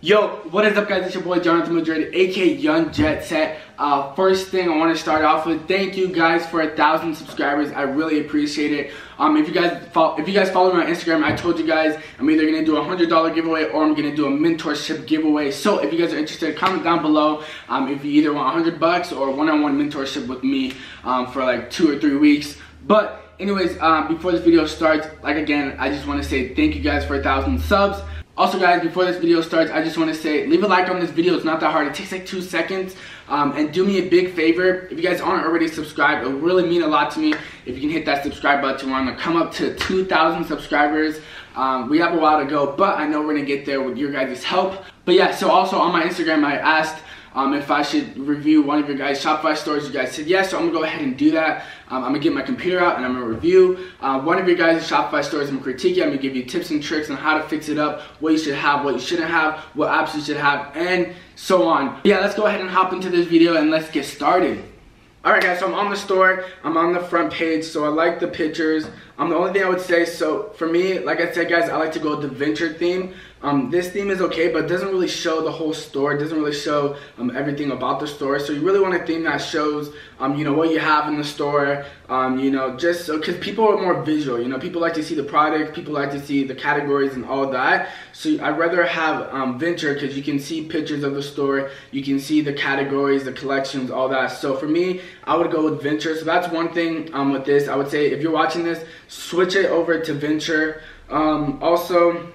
Yo, what is up guys? It's your boy Jonathan Madrid, aka Young Jet Set. Uh, first thing I want to start off with, thank you guys for a thousand subscribers. I really appreciate it. Um, if you guys follow, if you guys follow me on Instagram, I told you guys I'm either gonna do a hundred dollar giveaway or I'm gonna do a mentorship giveaway. So if you guys are interested, comment down below. Um, if you either want a hundred bucks or one-on-one -on -one mentorship with me um, for like two or three weeks. But anyways, um, before this video starts, like again, I just want to say thank you guys for a thousand subs. Also guys, before this video starts, I just want to say, leave a like on this video. It's not that hard. It takes like two seconds. Um, and do me a big favor. If you guys aren't already subscribed, it would really mean a lot to me if you can hit that subscribe button. We're going to come up to 2,000 subscribers. Um, we have a while to go, but I know we're going to get there with your guys' help. But yeah, so also on my Instagram, I asked um, if I should review one of your guys' Shopify stores. You guys said yes, so I'm gonna go ahead and do that. Um, I'm gonna get my computer out and I'm gonna review uh, one of your guys' Shopify stores. I'm gonna critique it. I'm gonna give you tips and tricks on how to fix it up, what you should have, what you shouldn't have, what apps you should have, and so on. Yeah, let's go ahead and hop into this video and let's get started. Alright guys, so I'm on the store, I'm on the front page, so I like the pictures. Um, the only thing I would say, so for me, like I said guys, I like to go with the venture theme. Um, this theme is okay, but doesn't really show the whole store. It doesn't really show um, everything about the store. So you really want a theme that shows, um, you know, what you have in the store. Um, you know, just because so, people are more visual. You know, people like to see the product. People like to see the categories and all that. So I'd rather have um, venture because you can see pictures of the store. You can see the categories, the collections, all that. So for me, I would go with venture. So that's one thing um, with this. I would say if you're watching this, switch it over to venture. also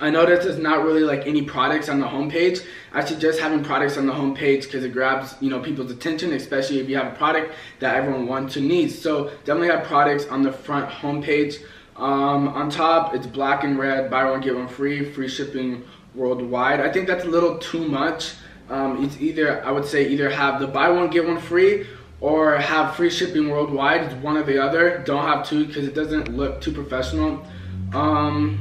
I noticed there's not really like any products on the homepage. I suggest having products on the homepage because it grabs you know people's attention, especially if you have a product that everyone wants to need. So definitely have products on the front homepage. Um, on top, it's black and red, buy one get one free, free shipping worldwide. I think that's a little too much. Um, it's either I would say either have the buy one get one free or have free shipping worldwide. It's one or the other. Don't have two because it doesn't look too professional. Um,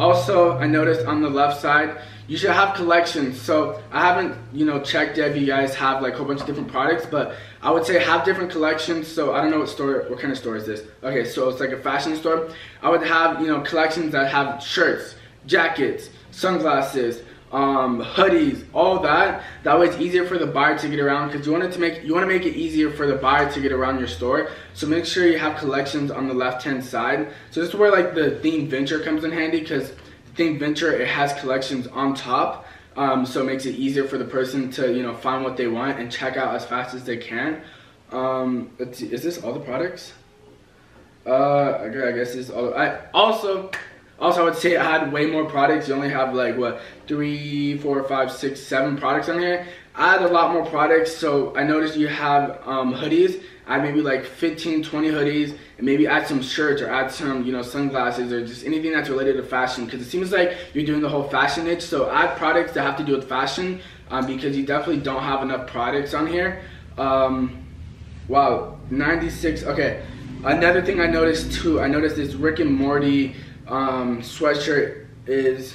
also, I noticed on the left side, you should have collections. So I haven't, you know, checked if you guys have like a whole bunch of different products, but I would say have different collections. So I don't know what store, what kind of store is this? Okay, so it's like a fashion store. I would have, you know, collections that have shirts, jackets, sunglasses, um, hoodies, all that. That way it's easier for the buyer to get around because you want it to make you want to make it easier for the buyer to get around your store. So make sure you have collections on the left hand side. So this is where like the theme venture comes in handy because theme venture it has collections on top. Um, so it makes it easier for the person to you know find what they want and check out as fast as they can. Um, is this all the products? Uh, I guess is all. I also also, I would say I had way more products. You only have like what three, four, five, six, seven products on here. I had a lot more products, so I noticed you have um, hoodies. I had maybe like 15, 20 hoodies, and maybe add some shirts or add some, you know, sunglasses or just anything that's related to fashion. Because it seems like you're doing the whole fashion niche. So add products that have to do with fashion um, because you definitely don't have enough products on here. Um, wow, 96. Okay, another thing I noticed too. I noticed this Rick and Morty um, sweatshirt is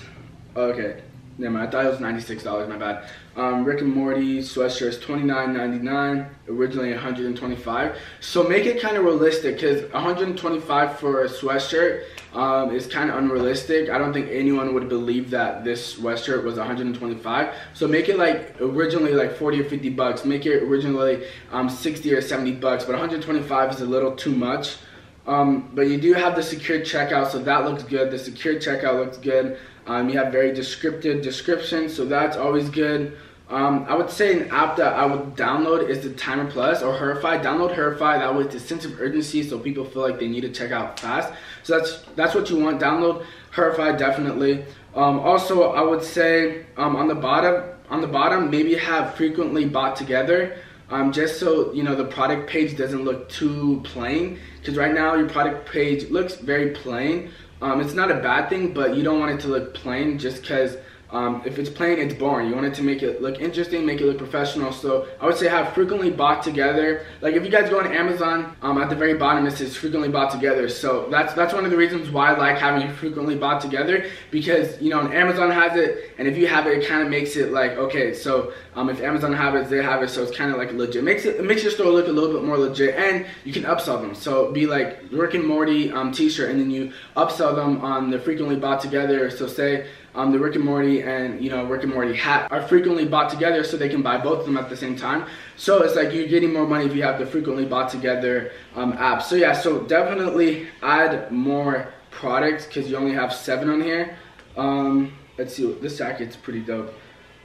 okay. Never mind. I thought it was ninety-six dollars. My bad. Um, Rick and Morty sweatshirt is twenty-nine ninety-nine. Originally one hundred and twenty-five. So make it kind of realistic, because one hundred and twenty-five for a sweatshirt um, is kind of unrealistic. I don't think anyone would believe that this sweatshirt was one hundred and twenty-five. So make it like originally like forty or fifty bucks. Make it originally um, sixty or seventy bucks. But one hundred twenty-five is a little too much. Um, but you do have the secure checkout, so that looks good. The secure checkout looks good. Um, you have very descriptive description, so that's always good. Um, I would say an app that I would download is the Timer Plus or Hurrify. Download Hurrify. That way, it's a sense of urgency, so people feel like they need to check out fast. So that's that's what you want. Download Hurrify definitely. Um, also, I would say um, on the bottom, on the bottom, maybe have frequently bought together um, just so you know the product page doesn't look too plain because right now your product page looks very plain. Um, it's not a bad thing but you don't want it to look plain just because um, if it's plain, it's boring. You want it to make it look interesting, make it look professional. So I would say have frequently bought together. Like if you guys go on Amazon, um, at the very bottom it says frequently bought together. So that's that's one of the reasons why I like having frequently bought together because you know Amazon has it, and if you have it, it kind of makes it like okay. So um, if Amazon have it, they have it, so it's kind of like legit. Makes it, it makes your store look a little bit more legit, and you can upsell them. So be like Rick and Morty um, T-shirt, and then you upsell them on the frequently bought together. So say um, the Rick and Morty and you know Rick and Morty hat are frequently bought together, so they can buy both of them at the same time. So it's like you're getting more money if you have the frequently bought together um, app. So yeah, so definitely add more products because you only have seven on here. Um, let's see, this jacket's pretty dope.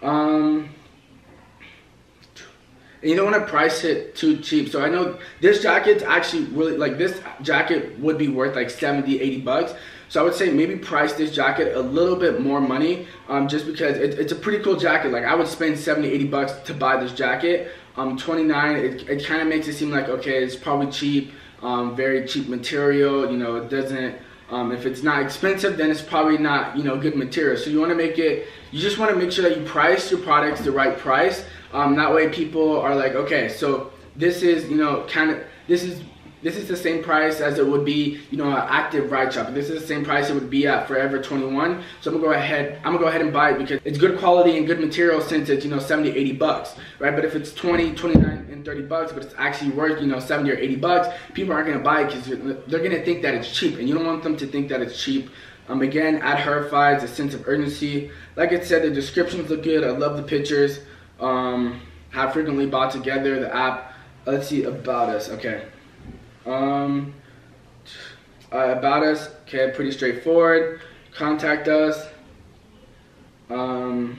Um, and you don't want to price it too cheap. So I know this jacket's actually really, like this jacket would be worth like 70, 80 bucks. So I would say maybe price this jacket a little bit more money um, just because it, it's a pretty cool jacket. Like I would spend 70, 80 bucks to buy this jacket. Um, 29, it, it kind of makes it seem like, okay, it's probably cheap, um, very cheap material. You know, it doesn't, um, if it's not expensive, then it's probably not, you know, good material. So you want to make it, you just want to make sure that you price your products the right price. Um, that way people are like, okay, so this is, you know, kind of, this is this is the same price as it would be, you know, an active ride shop. This is the same price it would be at Forever 21. So I'm gonna go ahead, I'm gonna go ahead and buy it because it's good quality and good material since it's, you know, 70, 80 bucks, right? But if it's 20, 29, and 30 bucks, but it's actually worth, you know, 70 or 80 bucks, people aren't gonna buy it because they're gonna think that it's cheap and you don't want them to think that it's cheap. Um, again, add Hurrifieds, a sense of urgency. Like I said, the descriptions look good. I love the pictures. Um, have frequently bought together the app. Let's see about us. Okay. Um, uh, about us. Okay, pretty straightforward. Contact us. Um,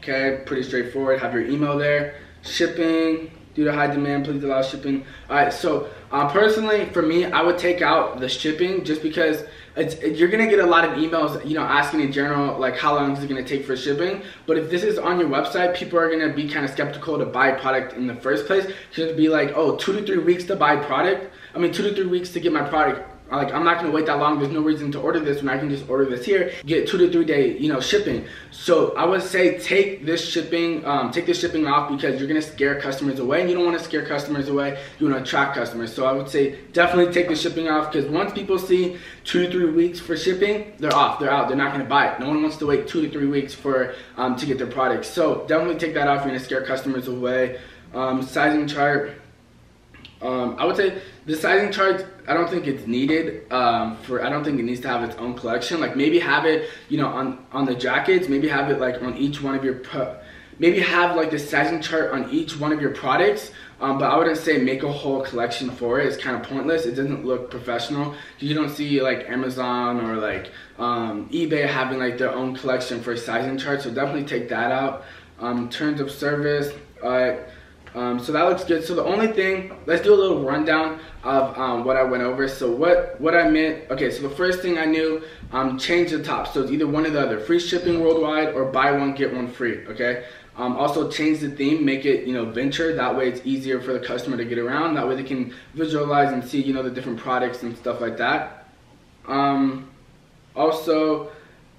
okay, pretty straightforward. Have your email there. Shipping. Due to high demand, please allow shipping. All right, so uh, personally, for me, I would take out the shipping just because it, you're gonna get a lot of emails, you know, asking in general, like how long is it gonna take for shipping. But if this is on your website, people are gonna be kind of skeptical to buy product in the first place. Should be like, oh, two to three weeks to buy product. I mean, two to three weeks to get my product like I'm not gonna wait that long. There's no reason to order this when I can just order this here, get two to three day, you know, shipping. So I would say take this shipping, um, take this shipping off because you're gonna scare customers away, and you don't want to scare customers away. You want to attract customers. So I would say definitely take the shipping off because once people see two to three weeks for shipping, they're off, they're out, they're not gonna buy it. No one wants to wait two to three weeks for um, to get their product. So definitely take that off. You're gonna scare customers away. Um, sizing chart. Um, I would say the sizing chart I don't think it's needed um, for. I don't think it needs to have its own collection. Like maybe have it, you know, on on the jackets. Maybe have it like on each one of your. Maybe have like the sizing chart on each one of your products. Um, but I wouldn't say make a whole collection for it. It's kind of pointless. It doesn't look professional. You don't see like Amazon or like um, eBay having like their own collection for sizing charts. So definitely take that out. Um, terms of service. Uh, um, so that looks good. So the only thing, let's do a little rundown of um, what I went over. So what, what I meant, okay, so the first thing I knew, um, change the top. So it's either one or the other, free shipping worldwide or buy one, get one free, okay? Um, also change the theme, make it, you know, venture. That way it's easier for the customer to get around. That way they can visualize and see, you know, the different products and stuff like that. Um, also,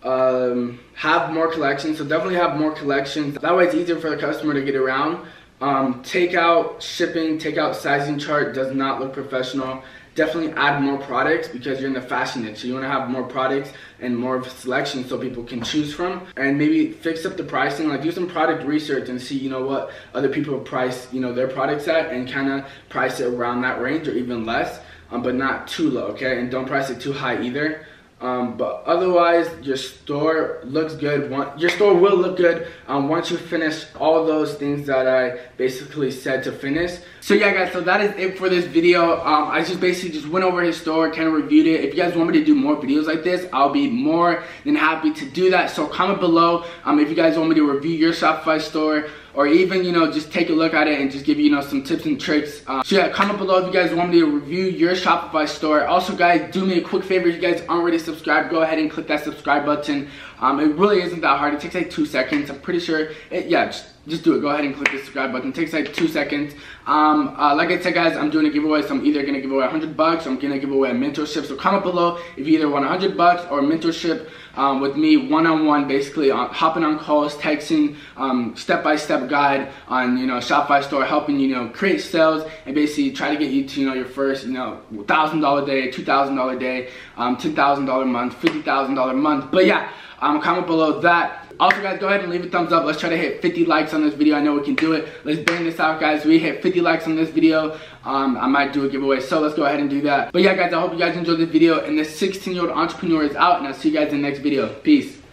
um, have more collections. So definitely have more collections. That way it's easier for the customer to get around. Um, take out shipping, take out sizing chart, does not look professional. Definitely add more products because you're in the fashion niche. So you want to have more products and more of selection so people can choose from. And maybe fix up the pricing, like do some product research and see, you know, what other people price, you know, their products at and kind of price it around that range or even less, um, but not too low, okay? And don't price it too high either. Um, but otherwise, your store looks good. Your store will look good um, once you finish all those things that I basically said to finish. So yeah, guys, so that is it for this video. Um, I just basically just went over his store, kind of reviewed it. If you guys want me to do more videos like this, I'll be more than happy to do that. So comment below um, if you guys want me to review your Shopify store or even, you know, just take a look at it and just give you, you know, some tips and tricks. Um, so yeah, comment below if you guys want me to review your Shopify store. Also, guys, do me a quick favor. If you guys aren't already subscribed, go ahead and click that subscribe button. Um, it really isn't that hard. It takes like two seconds. I'm pretty sure. It, yeah, just just do it. Go ahead and click the subscribe button. It takes like two seconds. Um, uh, like I said, guys, I'm doing a giveaway. So I'm either going to give away 100 bucks I'm going to give away a mentorship. So comment below if you either want 100 bucks or a mentorship um, with me one-on-one, -on -one, basically on, hopping on calls, texting, um, step-by-step -step guide on, you know, Shopify store, helping, you know, create sales and basically try to get you to, you know, your first, you know, $1,000 day, $2,000 day, um, $10,000 month, $50,000 month. But yeah, um, comment below that. Also, guys, go ahead and leave a thumbs up. Let's try to hit 50 likes on this video. I know we can do it. Let's bang this out, guys. We hit 50 likes on this video. Um, I might do a giveaway, so let's go ahead and do that. But yeah, guys, I hope you guys enjoyed this video. And this 16-year-old entrepreneur is out, and I'll see you guys in the next video. Peace.